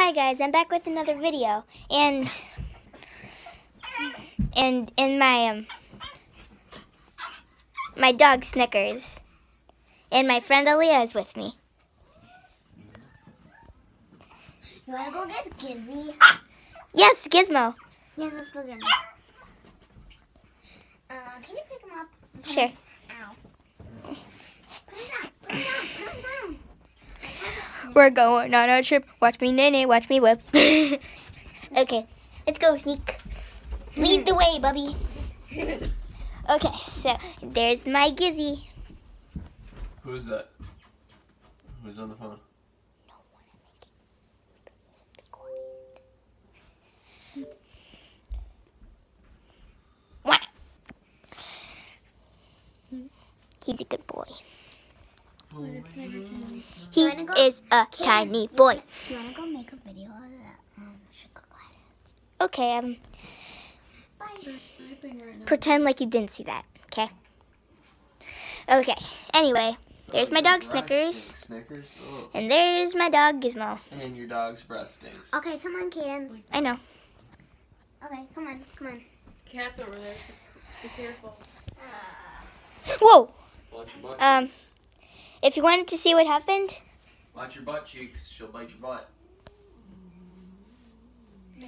Hi guys, I'm back with another video, and and and my um my dog Snickers, and my friend Aaliyah is with me. You wanna go get Gizzy? Yes, Gizmo. Yeah, let's go get him. Uh, can you pick him up? Sure. We're going on a trip. Watch me, Nene. Watch me whip. okay, let's go, Sneak. Lead the way, Bubby. Okay, so there's my Gizzy. Who is that? Who's on the phone? Wah. He's a good boy. He is a Can- tiny boy. You wanna go make a video of that um, sugar glider? Okay, um, Bye. pretend like you didn't see that, okay? Okay, anyway, there's my dog Snickers, Snickers? Oh. and there's my dog Gizmo. And your dog's breast stinks. Okay, come on, Kaden. I know. Okay, come on, come on. Cat's over there. Be careful. Whoa! Watch your Um, cheeks. If you wanted to see what happened, Watch your butt cheeks. She'll bite your butt.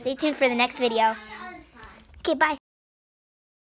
stay tuned for the next video. Okay, bye.